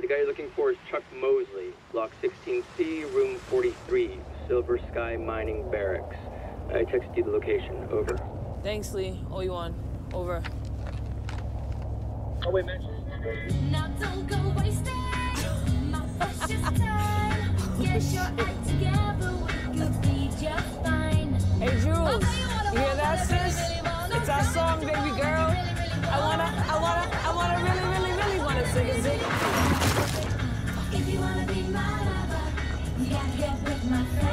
the guy you're looking for is Chuck Mosley, Block 16C, Room 43, Silver Sky Mining Barracks. I texted you the location. Over. Thanks, Lee. All you want. Over. Oh, wait, man. Now don't go wasting my precious time. Get your act together. We could be just fine. Hey, Jules. You hear that, sis? It's our song, baby girl. I wanna, I wanna, I wanna really, really, really wanna sing a zig. I'm here with my friends.